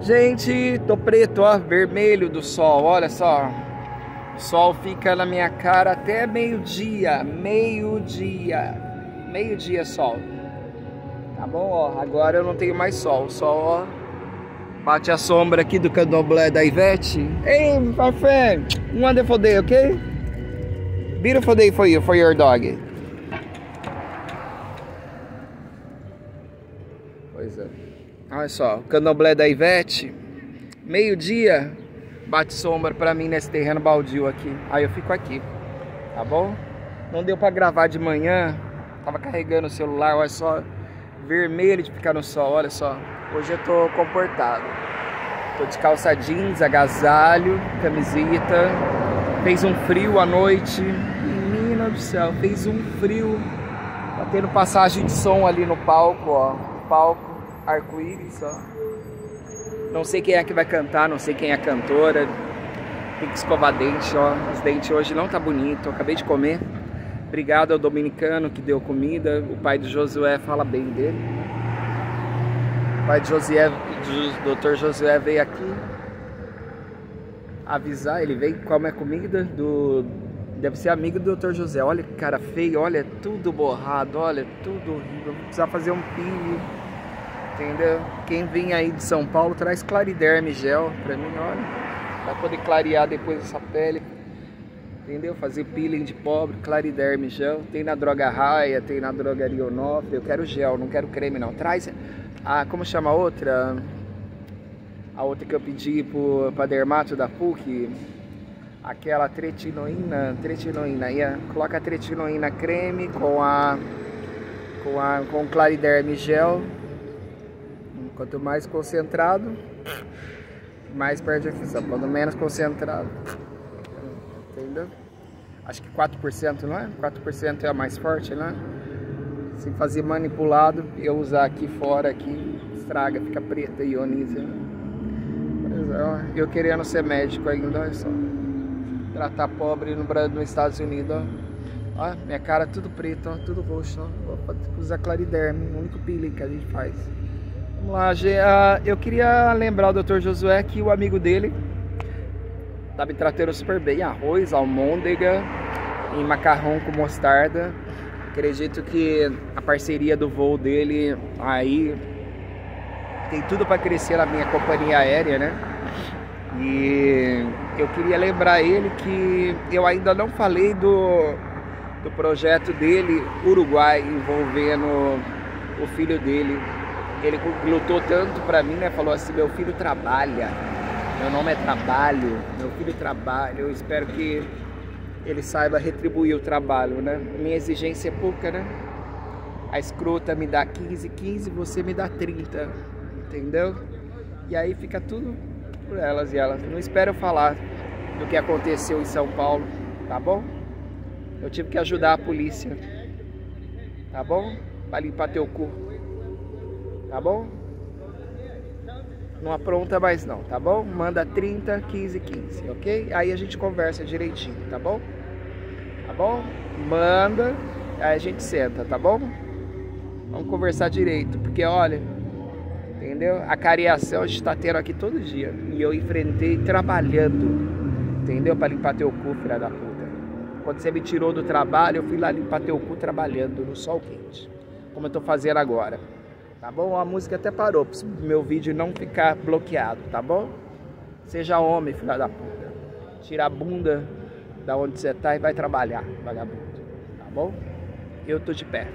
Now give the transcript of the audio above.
Gente, tô preto, ó, vermelho do sol, olha só. O sol fica na minha cara até meio-dia, meio-dia, meio-dia sol. Tá bom, ó, agora eu não tenho mais sol, sol, ó, bate a sombra aqui do candomblé da Ivete. My friend, wonderful day, okay? Beautiful day for you, for your dog. Pois é. Olha só, o candomblé da Ivete, meio-dia, bate sombra pra mim nesse terreno baldio aqui. Aí eu fico aqui, tá bom? Não deu pra gravar de manhã, tava carregando o celular, olha só, vermelho de ficar no sol, olha só. Hoje eu tô comportado. Tô de calça jeans, agasalho, camiseta. Fez um frio à noite. Menina do céu, fez um frio. Tá tendo passagem de som ali no palco, ó. Palco arco-íris, ó. Não sei quem é que vai cantar, não sei quem é a cantora. Tem que escovar dente, ó. Os dentes hoje não tá bonito. Acabei de comer. Obrigado ao dominicano que deu comida. O pai do Josué fala bem dele. O pai de Josué, do Dr. Josué veio aqui avisar. Ele veio comer comida do. Deve ser amigo do Dr. José. Olha que cara feio, olha tudo borrado, olha tudo horrível. Vou precisar fazer um pio entendeu? Quem vem aí de São Paulo traz Clariderme gel pra mim, olha, pra poder clarear depois essa pele, entendeu? Fazer peeling de pobre, Clariderme gel, tem na Droga Raia, tem na Drogaria Onofre, eu quero gel, não quero creme não, traz, a, como chama a outra? A outra que eu pedi pro, pra Dermato da PUC, aquela tretinoína, tretinoína, aí, coloca a tretinoína creme com a com a com Clariderme gel Quanto mais concentrado, mais perde a fissão. Quanto menos concentrado, entendeu? Acho que 4%, não é? 4% é a mais forte, né? Se fazer manipulado, eu usar aqui fora, aqui, estraga, fica preta, ioniza. Mas, eu querendo ser médico ainda, olha só. Tratar pobre no, nos Estados Unidos, ó. ó. minha cara tudo preto, ó, tudo roxo, ó. Vou usar clariderme, o único peeling que a gente faz. Vamos lá, ah, eu queria lembrar o Dr. Josué que o amigo dele tá me tratando super bem. Arroz, almôndega e macarrão com mostarda. Acredito que a parceria do voo dele aí tem tudo para crescer na minha companhia aérea, né? E eu queria lembrar ele que eu ainda não falei do, do projeto dele Uruguai envolvendo o filho dele ele lutou tanto para mim, né? Falou assim: meu filho trabalha, meu nome é trabalho, meu filho trabalha. Eu espero que ele saiba retribuir o trabalho, né? Minha exigência é pouca, né? A escrota me dá 15, 15, você me dá 30, entendeu? E aí fica tudo por elas e elas. Não espero falar do que aconteceu em São Paulo, tá bom? Eu tive que ajudar a polícia, tá bom? Pra limpar teu cu. Tá bom? Não apronta mais não, tá bom? Manda 30, 15, 15, ok? Aí a gente conversa direitinho, tá bom? Tá bom? Manda, aí a gente senta, tá bom? Vamos conversar direito, porque olha, entendeu? A cariação a gente tá tendo aqui todo dia. E eu enfrentei trabalhando, entendeu? Pra limpar teu cu, filha da puta. Quando você me tirou do trabalho, eu fui lá limpar teu cu trabalhando no sol quente. Como eu tô fazendo agora. Tá bom? A música até parou para meu vídeo não ficar bloqueado, tá bom? Seja homem, filha da puta. Tira a bunda da onde você tá e vai trabalhar, vagabundo. Tá bom? Eu tô de pé.